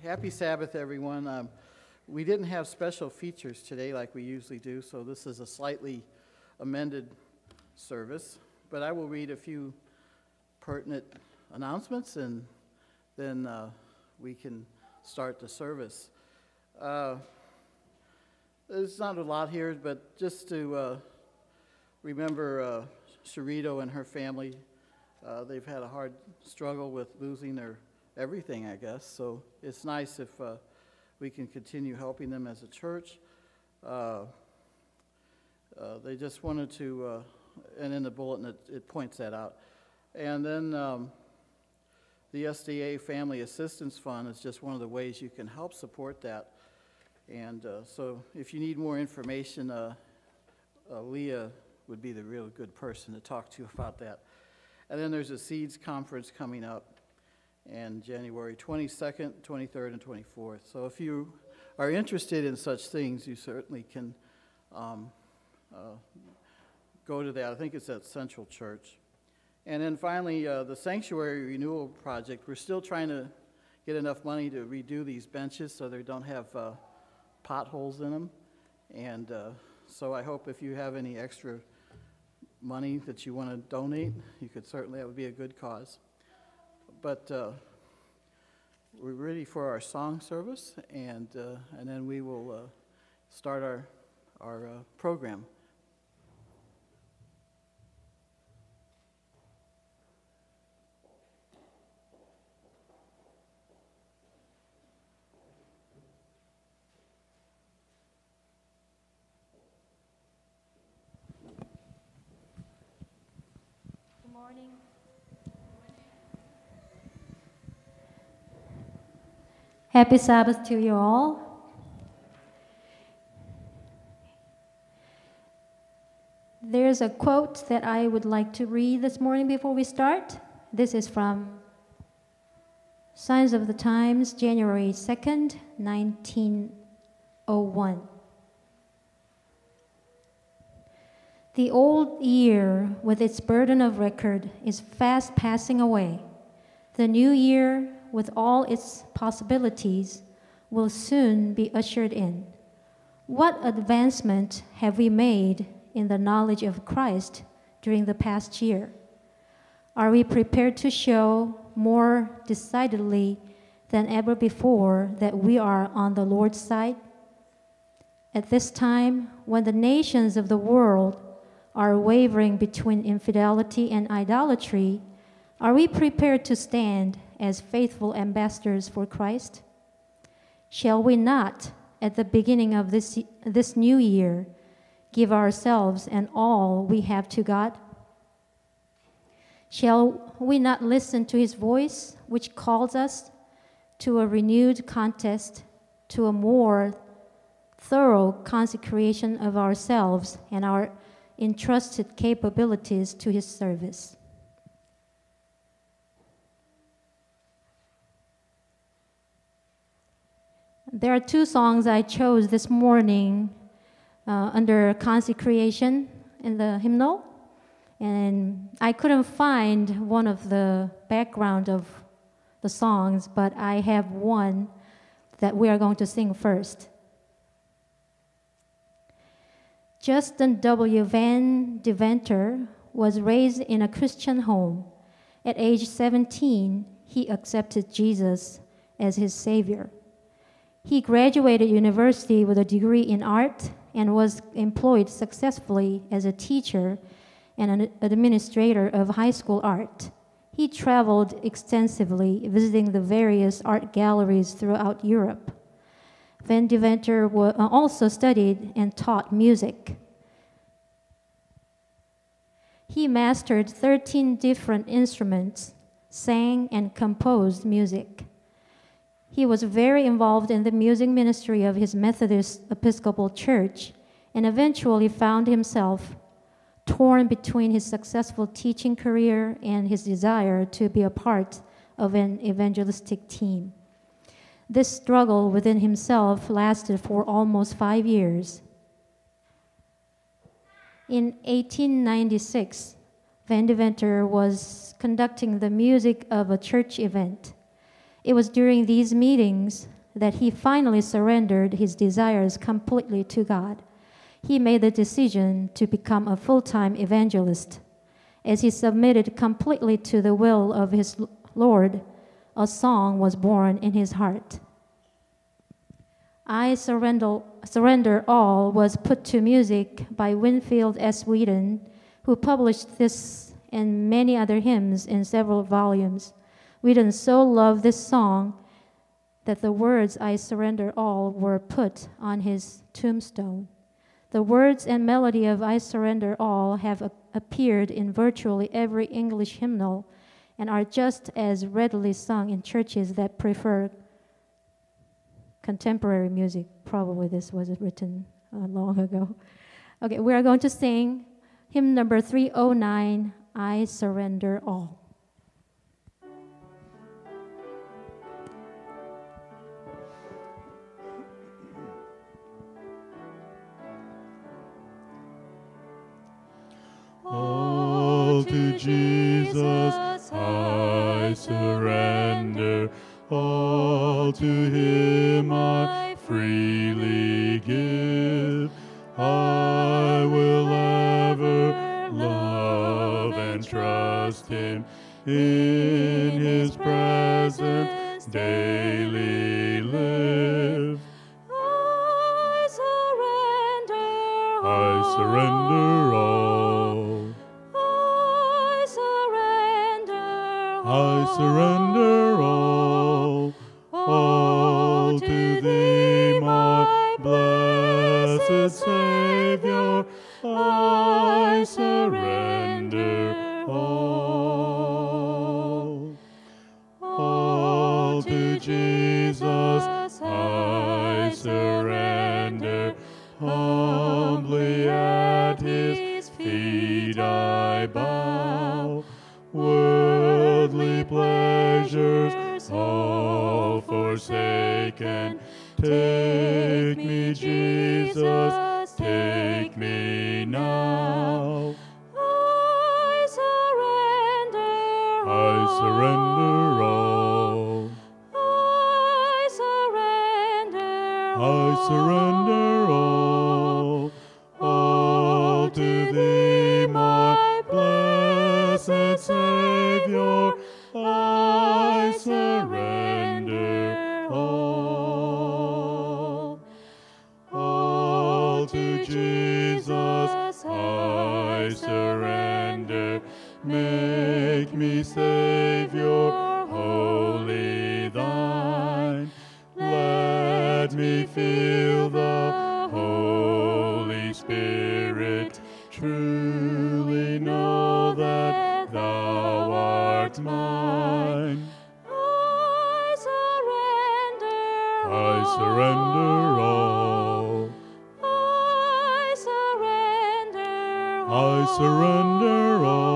Happy Sabbath, everyone. Um, we didn't have special features today like we usually do, so this is a slightly amended service. But I will read a few pertinent announcements and then uh, we can start the service. Uh, there's not a lot here, but just to uh, remember uh, Sharito and her family. Uh, they've had a hard struggle with losing their everything, I guess. So it's nice if uh, we can continue helping them as a church. Uh, uh they just wanted to, uh, and in the bulletin it, it, points that out. And then um, the SDA Family Assistance Fund is just one of the ways you can help support that. And uh, so if you need more information, Leah would be the real good person to talk to about that. And then there's a Seeds Conference coming up and January 22nd, 23rd, and 24th. So if you are interested in such things, you certainly can um, uh, go to that. I think it's at Central Church. And then finally, uh, the Sanctuary Renewal Project. We're still trying to get enough money to redo these benches so they don't have uh, potholes in them. And uh, so I hope if you have any extra money that you want to donate, you could certainly, that would be a good cause. But uh, we're ready for our song service, and, uh, and then we will uh, start our, our uh, program. Happy Sabbath to you all. There's a quote that I would like to read this morning before we start. This is from Signs of the Times, January 2nd, 1901. The old year, with its burden of record, is fast passing away. The new year with all its possibilities, will soon be ushered in. What advancement have we made in the knowledge of Christ during the past year? Are we prepared to show more decidedly than ever before that we are on the Lord's side? At this time, when the nations of the world are wavering between infidelity and idolatry, are we prepared to stand as faithful ambassadors for Christ? Shall we not, at the beginning of this, this new year, give ourselves and all we have to God? Shall we not listen to his voice, which calls us to a renewed contest, to a more thorough consecration of ourselves and our entrusted capabilities to his service? There are two songs I chose this morning uh, under consecration in the hymnal, and I couldn't find one of the background of the songs, but I have one that we are going to sing first. Judson W. Van Deventer was raised in a Christian home. At age 17, he accepted Jesus as his Savior. He graduated university with a degree in art and was employed successfully as a teacher and an administrator of high school art. He traveled extensively, visiting the various art galleries throughout Europe. Van Deventer uh, also studied and taught music. He mastered 13 different instruments, sang, and composed music. He was very involved in the music ministry of his Methodist Episcopal Church and eventually found himself torn between his successful teaching career and his desire to be a part of an evangelistic team. This struggle within himself lasted for almost five years. In 1896, Van Deventer was conducting the music of a church event. It was during these meetings that he finally surrendered his desires completely to God. He made the decision to become a full time evangelist. As he submitted completely to the will of his Lord, a song was born in his heart. I Surrender, Surrender All was put to music by Winfield S. Weeden, who published this and many other hymns in several volumes. Weeden so love this song that the words I surrender all were put on his tombstone. The words and melody of I surrender all have appeared in virtually every English hymnal and are just as readily sung in churches that prefer contemporary music. Probably this was written uh, long ago. Okay, we are going to sing hymn number 309 I Surrender All. All to Jesus I surrender, all to Him I freely give. I will ever love and trust Him in His presence daily I surrender all. I surrender I surrender all, Truly know that thou art mine. I surrender I surrender all. I surrender all. I surrender all.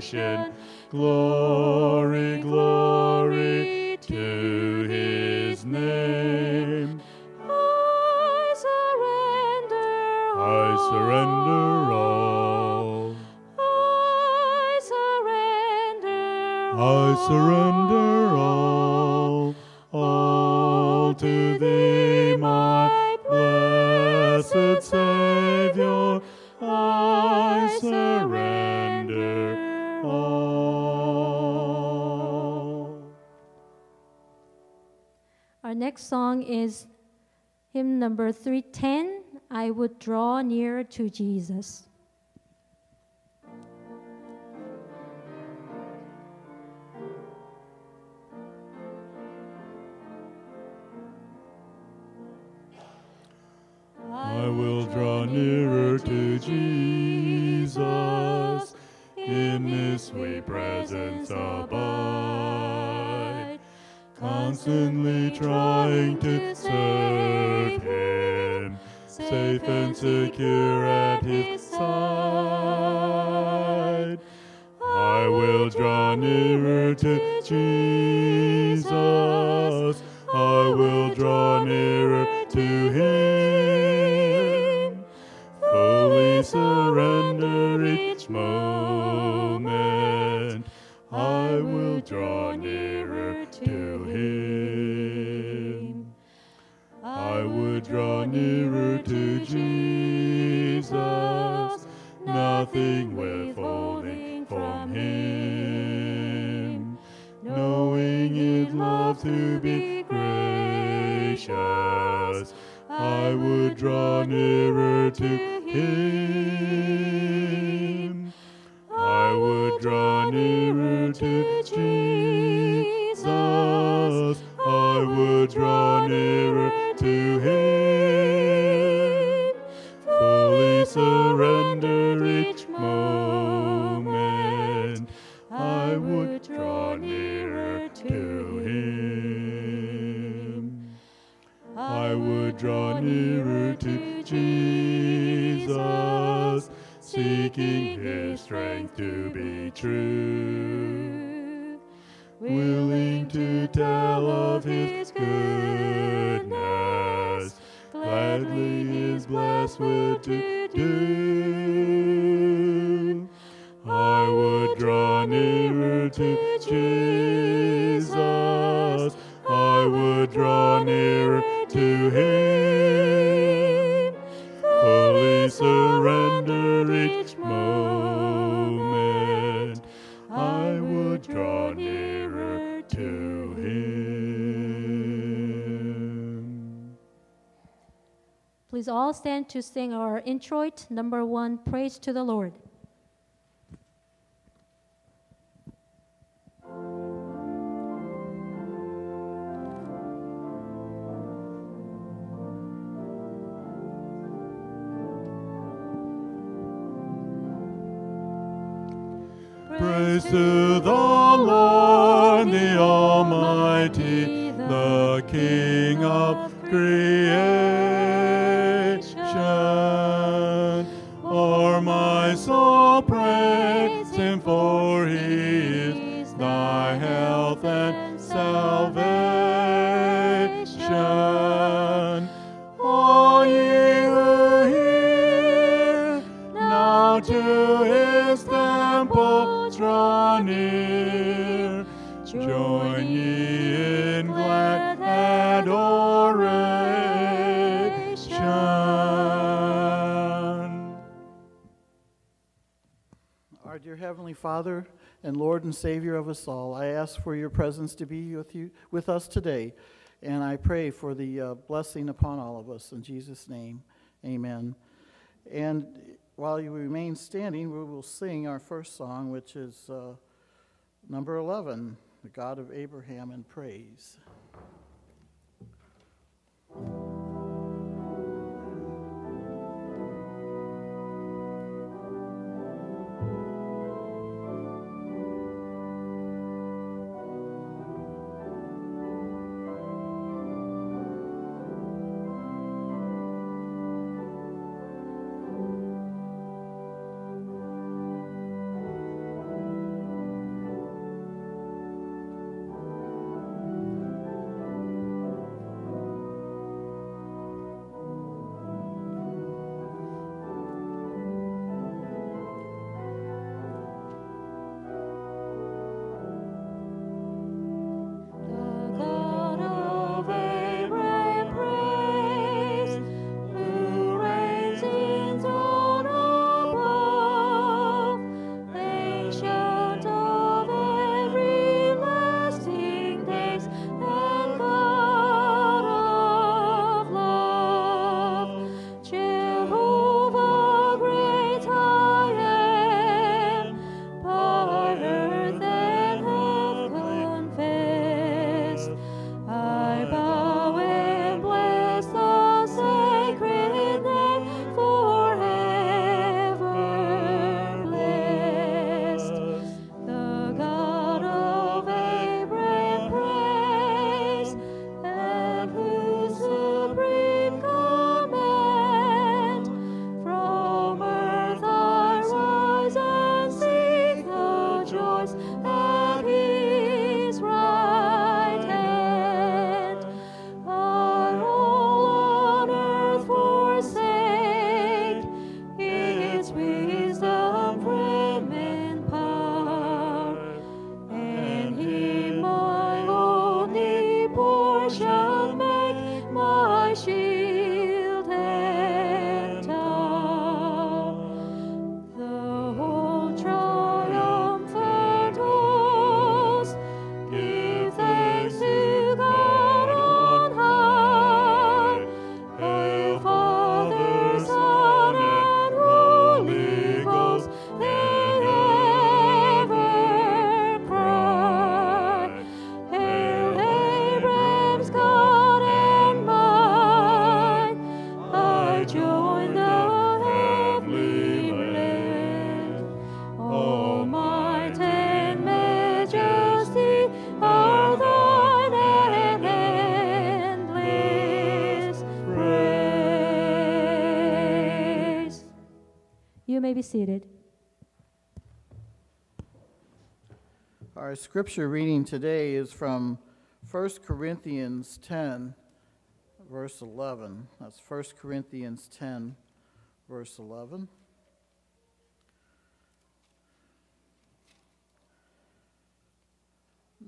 Salvation. Glory, Our next song is hymn number 310 I Would Draw Near to Jesus. I will draw nearer to Jesus. I will draw nearer to Him. Fully surrender each moment. I will draw nearer to Him. I would draw nearer to Jesus, nothing to be gracious. I would draw nearer to Him. Gladly His blessed would to do. I would draw nearer to Jesus. I would draw nearer to Him. Please all stand to sing our introit number one, Praise to the Lord. Praise to the Lord, the Almighty, the King of creation. Near. Join ye in glad adoration. Our dear Heavenly Father and Lord and Savior of us all, I ask for your presence to be with you with us today, and I pray for the uh, blessing upon all of us in Jesus' name. Amen. And while you remain standing, we will sing our first song, which is uh, number 11, The God of Abraham and Praise. Be seated. Our scripture reading today is from 1 Corinthians 10, verse 11. That's 1 Corinthians 10, verse 11.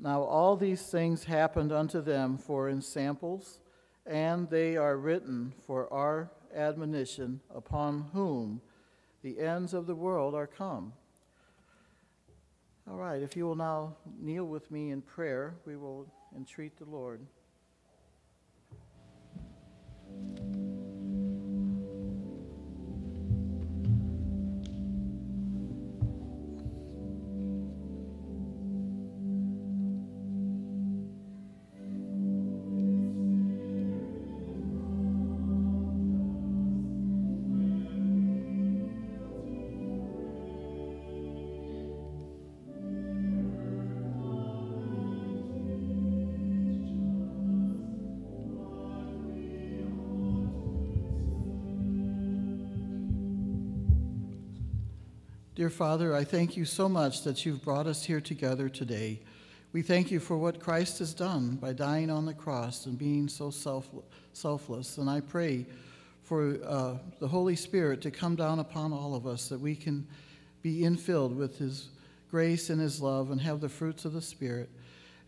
Now all these things happened unto them for ensamples, and they are written for our admonition, upon whom the ends of the world are come. All right, if you will now kneel with me in prayer, we will entreat the Lord. Dear Father, I thank you so much that you've brought us here together today. We thank you for what Christ has done by dying on the cross and being so self, selfless. And I pray for uh, the Holy Spirit to come down upon all of us that we can be infilled with his grace and his love and have the fruits of the Spirit.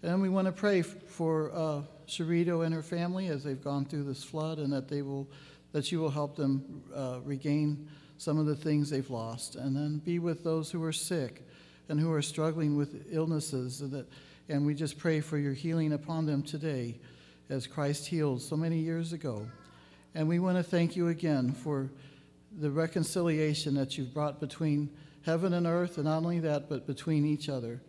And we want to pray for uh, and her family as they've gone through this flood and that they will, that you will help them uh, regain some of the things they've lost, and then be with those who are sick and who are struggling with illnesses. And, that, and we just pray for your healing upon them today as Christ healed so many years ago. And we want to thank you again for the reconciliation that you've brought between heaven and earth, and not only that, but between each other.